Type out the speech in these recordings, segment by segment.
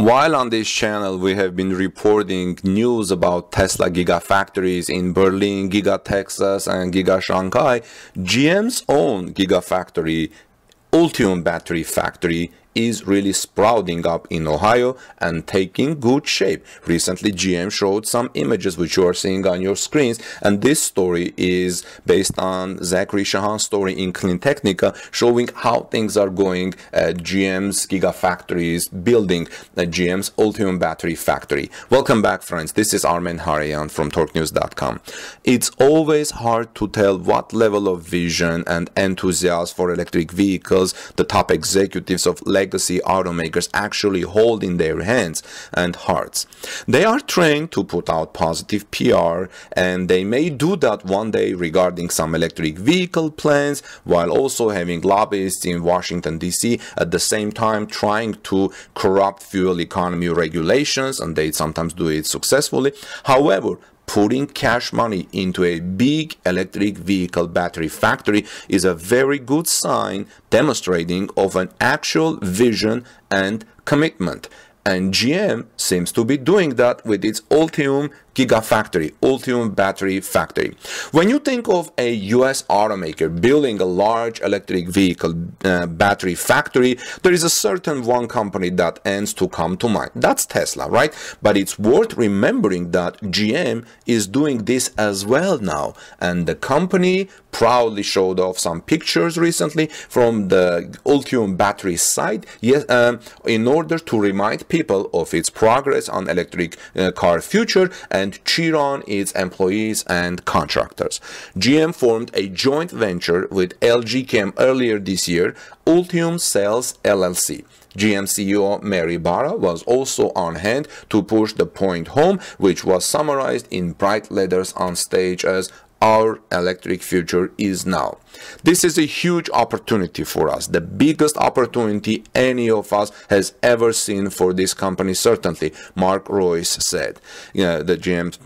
While on this channel we have been reporting news about Tesla gigafactories in Berlin, Giga Texas, and Giga Shanghai, GM's own gigafactory, Ultium battery factory is really sprouting up in Ohio and taking good shape. Recently, GM showed some images which you are seeing on your screens, and this story is based on Zachary Shahan's story in CleanTechnica, showing how things are going at GM's Gigafactories building at GM's Ultium battery factory. Welcome back, friends. This is Armen Hareyan from TorqueNews.com. It's always hard to tell what level of vision and enthusiasm for electric vehicles the top executives of legacy automakers actually hold in their hands and hearts. They are trained to put out positive PR and they may do that one day regarding some electric vehicle plans while also having lobbyists in Washington DC at the same time trying to corrupt fuel economy regulations and they sometimes do it successfully. However, putting cash money into a big electric vehicle battery factory is a very good sign demonstrating of an actual vision and commitment. And GM seems to be doing that with its Ultium Gigafactory, Ultium Battery Factory. When you think of a US automaker building a large electric vehicle uh, battery factory, there is a certain one company that ends to come to mind. That's Tesla, right? But it's worth remembering that GM is doing this as well now. And the company proudly showed off some pictures recently from the Ultium battery site yes, um, in order to remind people of its progress on electric uh, car future and cheer on its employees and contractors. GM formed a joint venture with LG Chem earlier this year, Ultium Cells LLC. GM CEO Mary Barra was also on hand to push the point home, which was summarized in bright letters on stage as our electric future is now. This is a huge opportunity for us, the biggest opportunity any of us has ever seen for this company, certainly, Mark Reuss said. You know, the GM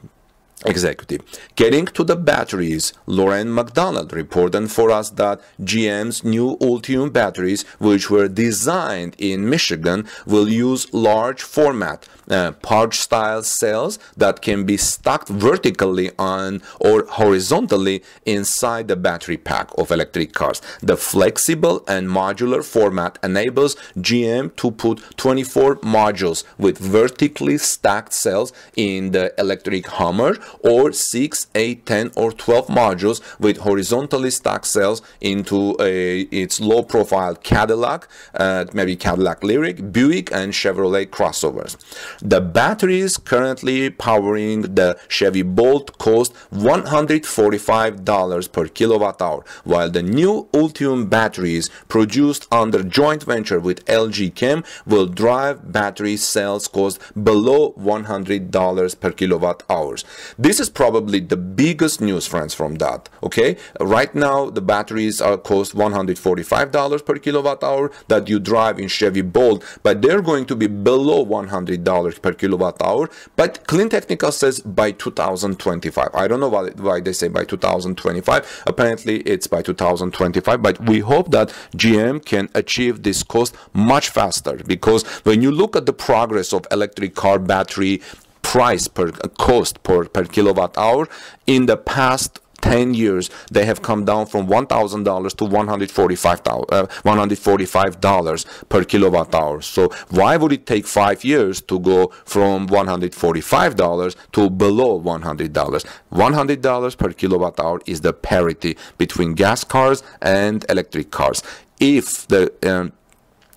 executive. Getting to the batteries, Loren McDonald reported for us that GM's new Ultium batteries, which were designed in Michigan, will use large format uh, pouch style cells that can be stacked vertically on or horizontally inside the battery pack of electric cars. The flexible and modular format enables GM to put 24 modules with vertically stacked cells in the electric Hummer or 6, 8, 10 or 12 modules with horizontally stacked cells into a, its low profile Cadillac, uh, maybe Cadillac Lyriq, Buick and Chevrolet crossovers. The batteries currently powering the Chevy Bolt cost $145 per kilowatt hour, while the new Ultium batteries produced under joint venture with LG Chem will drive battery cells cost below $100 per kilowatt hours. This is probably the biggest news, friends, from that. Okay, right now the batteries are cost $145 per kilowatt hour that you drive in Chevy Bolt, but they're going to be below $100 per kilowatt hour. But Clean Technica says by 2025. I don't know why, why they say by 2025. Apparently, it's by 2025. But we hope that GM can achieve this cost much faster because when you look at the progress of electric car battery price per cost per, per kilowatt hour. In the past 10 years they have come down from $1000 to $145 uh, $145 per kilowatt hour. So why would it take five years to go from $145 to below $100 $100 per kilowatt hour is the parity between gas cars and electric cars. If the um,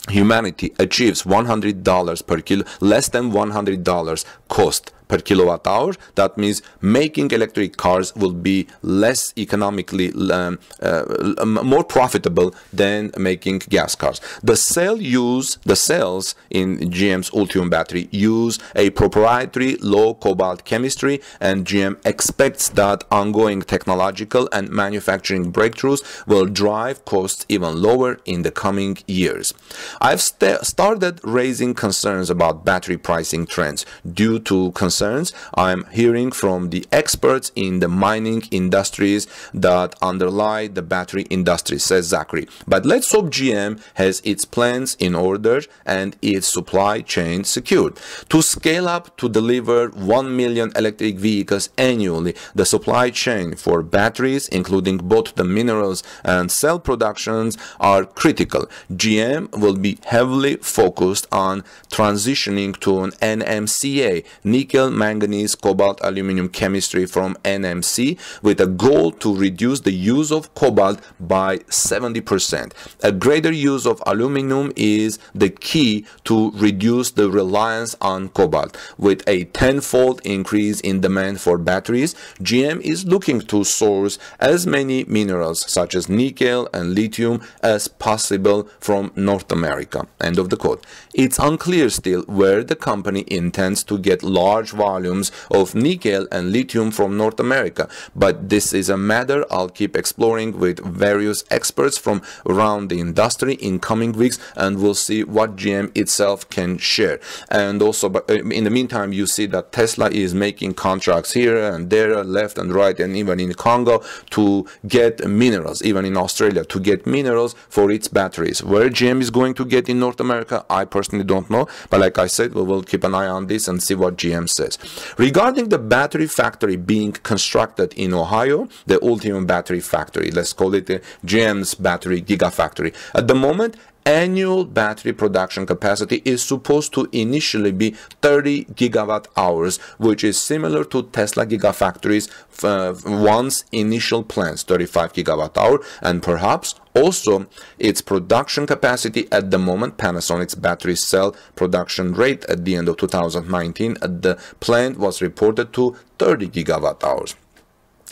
humanity achieves $100 per kilo, less than $100 cost per kilowatt hour. That means making electric cars will be less economically, um, uh, more profitable than making gas cars. The cell use, the cells in GM's Ultium battery use a proprietary low cobalt chemistry and GM expects that ongoing technological and manufacturing breakthroughs will drive costs even lower in the coming years. I've st started raising concerns about battery pricing trends due to concerns concerns I'm hearing from the experts in the mining industries that underlie the battery industry, says Zachary. But let's hope GM has its plans in order and its supply chain secured. To scale up to deliver 1 million electric vehicles annually, the supply chain for batteries, including both the minerals and cell productions, are critical. GM will be heavily focused on transitioning to an NMCA, nickel, manganese, cobalt, aluminum chemistry from NMC, with a goal to reduce the use of cobalt by 70%. A greater use of aluminum is the key to reduce the reliance on cobalt. With a tenfold increase in demand for batteries, GM is looking to source as many minerals such as nickel and lithium as possible from North America. End of the quote. It's unclear still where the company intends to get large volumes of nickel and lithium from North America, but this is a matter I'll keep exploring with various experts from around the industry in coming weeks and we'll see what GM itself can share. And also, uh, in the meantime, you see that Tesla is making contracts here and there, left and right, and even in Congo to get minerals, even in Australia to get minerals for its batteries. Where GM is going to get in North America, I personally don't know. But like I said, we will keep an eye on this and see what GM says. Regarding the battery factory being constructed in Ohio, the Ultium battery factory, let's call it the GM's battery gigafactory. At the moment, annual battery production capacity is supposed to initially be 30 gigawatt hours, which is similar to Tesla Gigafactory's uh, once initial plans, 35 gigawatt hour, and perhaps also its production capacity at the moment, Panasonic's battery cell production rate at the end of 2019 at the plant was reported to 30 gigawatt hours.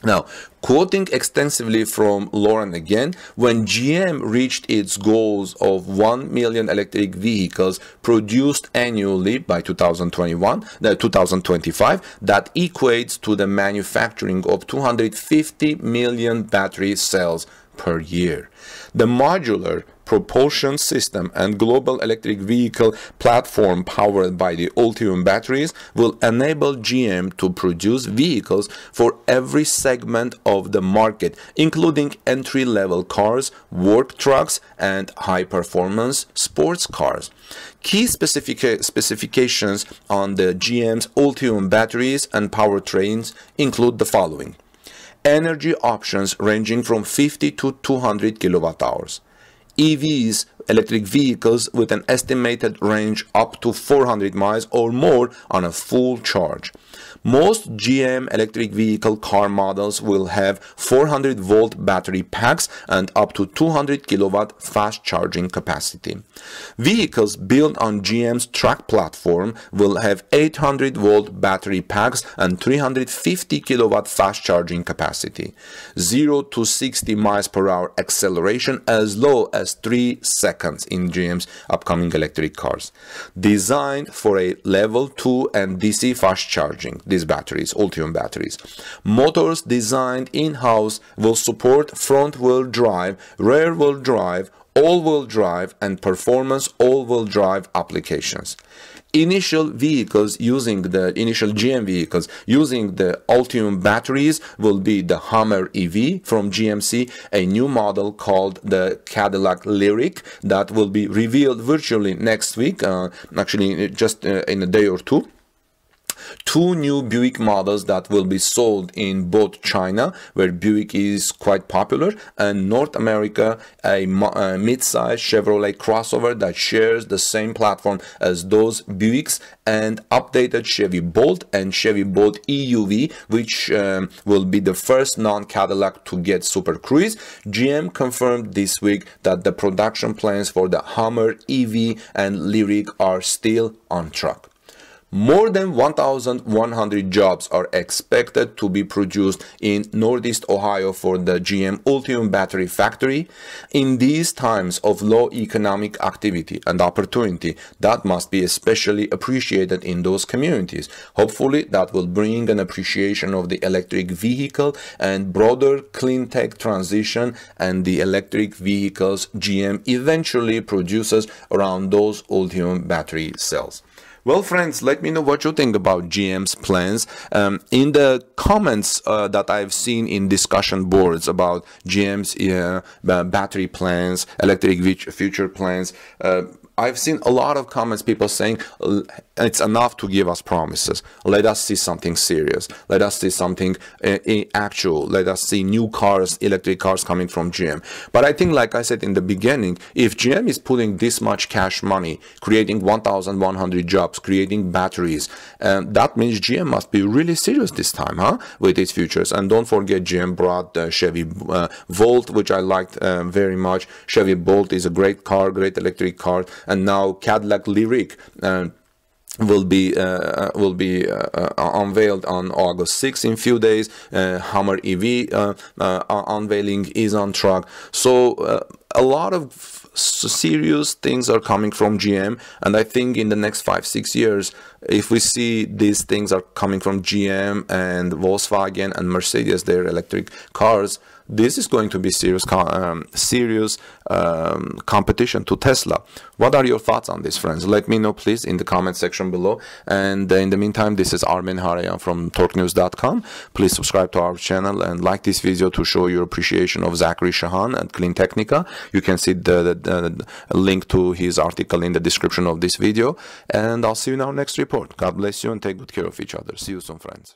Now, quoting extensively from Loren again, when GM reached its goals of 1 million electric vehicles produced annually by 2021, uh, 2025, that equates to the manufacturing of 250 million battery cells per year. The modular propulsion system and global electric vehicle platform powered by the Ultium batteries will enable GM to produce vehicles for every segment of the market, including entry-level cars, work trucks, and high-performance sports cars. Key specific specifications on the GM's Ultium batteries and powertrains include the following energy options ranging from 50 to 200 kilowatt hours. EVs, electric vehicles with an estimated range up to 400 miles or more on a full charge. Most GM electric vehicle car models will have 400 volt battery packs and up to 200 kilowatt fast charging capacity. Vehicles built on GM's track platform will have 800 volt battery packs and 350 kilowatt fast charging capacity. 0 to 60 miles per hour acceleration as low as 3 seconds in GM's upcoming electric cars. Designed for a level 2 and DC fast charging these batteries, Ultium batteries. Motors designed in-house will support front-wheel drive, rear-wheel drive, all-wheel drive, and performance all-wheel drive applications. Initial vehicles using the initial GM vehicles using the Ultium batteries will be the Hummer EV from GMC, a new model called the Cadillac Lyriq that will be revealed virtually next week, uh, actually just uh, in a day or two two new Buick models that will be sold in both China, where Buick is quite popular, and North America, a, a mid-size Chevrolet crossover that shares the same platform as those Buicks, and updated Chevy Bolt and Chevy Bolt EUV, which um, will be the first non-Cadillac to get Super Cruise. GM confirmed this week that the production plans for the Hummer EV and Lyriq are still on track. More than 1,100 jobs are expected to be produced in Northeast Ohio for the GM Ultium battery factory. In these times of low economic activity and opportunity, that must be especially appreciated in those communities. Hopefully, that will bring an appreciation of the electric vehicle and broader clean tech transition and the electric vehicles GM eventually produces around those Ultium battery cells. Well, friends, let me know what you think about GM's plans. Um, in the comments uh, that I've seen in discussion boards about GM's uh, battery plans, electric future plans, uh, I've seen a lot of comments, people saying it's enough to give us promises. Let us see something serious. Let us see something uh, actual. Let us see new cars, electric cars coming from GM. But I think, like I said in the beginning, if GM is putting this much cash money, creating 1,100 jobs, creating batteries, um, that means GM must be really serious this time, huh, with its futures. And don't forget, GM brought uh, Chevy uh, Volt, which I liked uh, very much. Chevy Bolt is a great car, great electric car and now Cadillac Lyriq uh, will be uh, will be uh, uh, unveiled on August 6 in few days. Uh, Hummer EV uh, unveiling is on track. So a lot of serious things are coming from GM, and I think in the next five six years, if we see these things are coming from GM and Volkswagen and Mercedes, their electric cars this is going to be serious um, serious um, competition to Tesla. What are your thoughts on this, friends? Let me know, please, in the comment section below. And in the meantime, this is Armen Hareyan from TorqueNews.com. Please subscribe to our channel and like this video to show your appreciation of Zachary Shahan at Clean Technica. You can see the, the, the link to his article in the description of this video. And I'll see you in our next report. God bless you and take good care of each other. See you soon, friends.